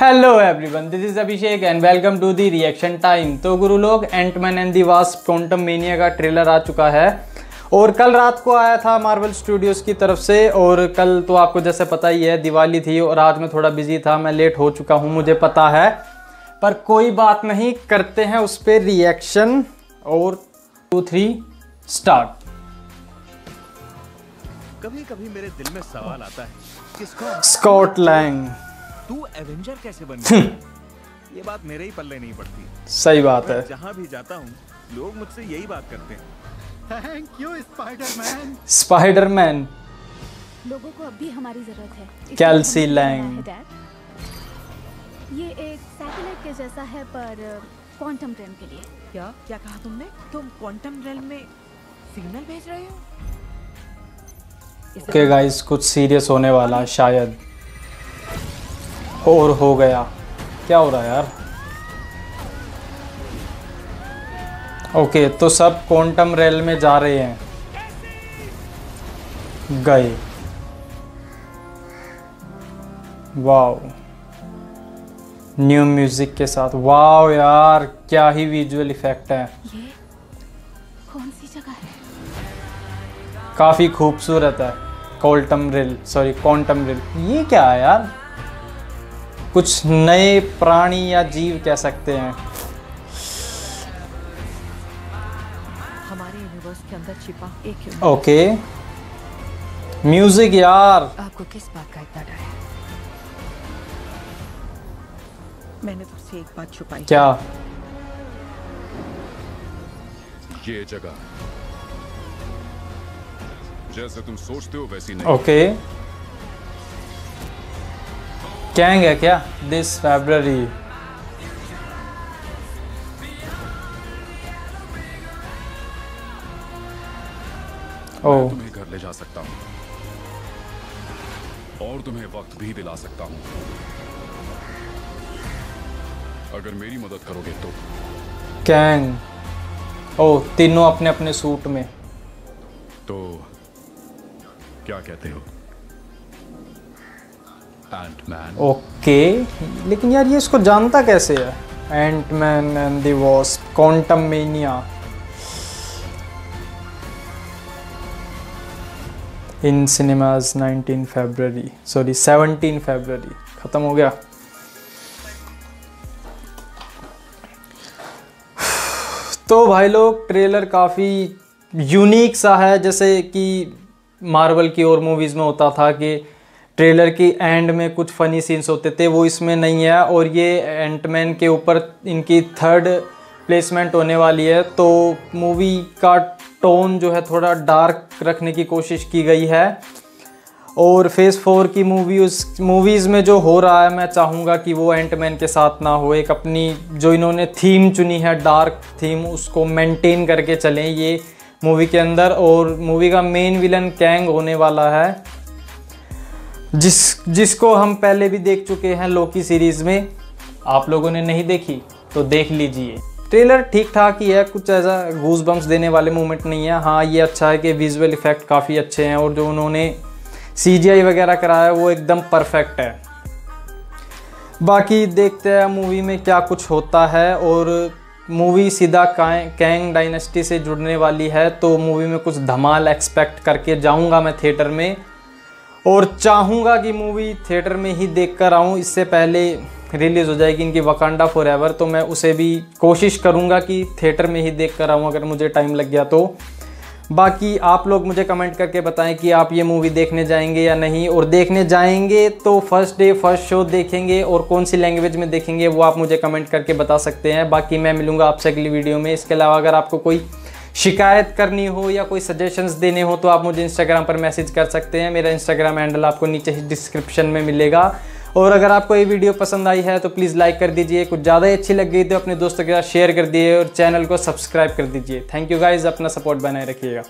Hello everyone this is Abhishek and welcome to the reaction time तो गुरु लोग Ant Man and the Wasp Quantumania का trailer आ चुका है। और कल रात को आया था मार्वल स्टूडियोज़ की तरफ़ से और कल तो आपको जैसे पता ही है दिवाली थी और आज मैं थोड़ा बिज़ी था मैं लेट हो चुका हूँ मुझे पता है। पर कोई बात नहीं करते हैं उस पर रिएक्शन और टू थ्री स्टार्ट कभी कभी मेरे दिल में सवाल आता है कि स्कॉट स्कॉट लैंग तू एवेंजर कैसे बन गया ये बात मेरे ही पल्ले नहीं पड़ती। सही बात है। जहाँ भी जाता हूँ लोग मुझसे यही बात करते हैं। थैंक यू स्पाइडरमैन स्पाइडरमैन लोगों को अब भी हमारी ज़रूरत है। Cassie Lang. ये एक सैटेलाइट के जैसा है पर क्वांटम ट्रेन के लिए। क्या? क्या कहा तुमने? तुम क्वांटम रेल में सिग्नल भेज रहे हो? ओके गाइस कुछ सीरियस होने वाला है शायद। और हो गया। क्या हो रहा है यार? ओके तो सब क्वांटम रेल में जा रहे हैं। गए। वाओ न्यू म्यूज़िक के साथ। वाओ यार क्या ही विजुअल इफ़ेक्ट है। कौन सी जगह है? काफ़ी खूबसूरत है। कोल्टम रिल सॉरी क्वांटम रिल ये क्या है यार? कुछ नए प्राणी या जीव कह सकते हैं। हमारे यूनिवर्स के अंदर छिपा एक ओके म्यूज़िक यार। आपको किस बात का इतना डर है? मैंने तुझसे एक बात छुपाई। क्या? ये जगह। जैसे तुम सोचते हो वैसी नहीं। ओके कैंग है क्या? दिस फेब्रवरी ओ तुम्हें घर ले जा सकता हूँ। और तुम्हें वक्त भी दिला सकता हूँ। अगर मेरी मदद करोगे तो। कैंग ओ तीनों अपने अपने सूट में। तो क्या कहते हो? ओके, लेकिन यार ये इसको जानता कैसे है? Ant Man and the Wasp Quantumania in cinemas 19 फरवरी सॉरी 17 फरवरी ख़त्म हो गया। तो भाई लोग ट्रेलर काफ़ी यूनिक सा है, जैसे कि मार्वल की और मूवीज़ में होता था कि ट्रेलर की एंड में कुछ फनी सीन्स होते थे, वो इसमें नहीं है और ये एंटमैन के ऊपर इनकी थर्ड प्लेसमेंट होने वाली है। तो मूवी का टोन जो है थोड़ा डार्क रखने की कोशिश की गई है। और फ़ेज़ फोर की मूवी उस मूवीज़ में जो हो रहा है, मैं चाहूँगा कि वो एंटमैन के साथ ना हो। एक अपनी जो इन्होंने थीम चुनी है डार्क थीम उसको मेंटेन करके चलें ये मूवी के अंदर। और मूवी का मेन विलन कैंग होने वाला है। जिस, जिसको हम पहले भी देख चुके हैं लोकी सीरीज़ में, आप लोगों ने नहीं देखी तो देख लीजिए। ट्रेलर ठीक ठाक ही है, कुछ ऐसा गूज बम्स देने वाले मूवमेंट नहीं है। हाँ ये अच्छा है कि विजुअल इफ़ेक्ट काफ़ी अच्छे हैं और जो उन्होंने सीजीआई वगैरह कराया, वो एकदम परफेक्ट है। बाकी देखते हैं मूवी में क्या कुछ होता है और मूवी सीधा कैंग डायनेस्टी से जुड़ने वाली है तो मूवी में कुछ धमाल एक्सपेक्ट करके जाऊँगा मैं थिएटर में। और चाहूँगा कि मूवी थिएटर में ही देख कर आऊँ, इससे पहले रिलीज़ हो जाएगी इनकी वकांडा फॉर एवर तो मैं उसे भी कोशिश करूँगा कि थिएटर में ही देख कर आऊँ, अगर मुझे टाइम लग गया तो। बाकी आप लोग मुझे कमेंट करके बताएँ कि आप ये मूवी देखने जाएँगे या नहीं, और देखने जाएँगे तो फ़र्स्ट डे फ़र्स्ट शो देखेंगे, और कौन सी लैंग्वेज में देखेंगे वो आप मुझे कमेंट करके बता सकते हैं। बाकी मैं मिलूँगा आपसे अगली वीडियो में। इसके अलावा अगर आपको कोई शिकायत करनी हो या कोई सजेशंस देने हो तो आप मुझे इंस्टाग्राम पर मैसेज कर सकते हैं। मेरा इंस्टाग्राम हैंडल आपको नीचे ही डिस्क्रिप्शन में मिलेगा। और अगर आपको ये वीडियो पसंद आई है तो प्लीज़ लाइक कर दीजिए। कुछ ज़्यादा ही अच्छी लग गई तो अपने दोस्तों के साथ शेयर कर दिए और चैनल को सब्सक्राइब कर दीजिए। थैंक यू गाइज़ अपना सपोर्ट बनाए रखिएगा।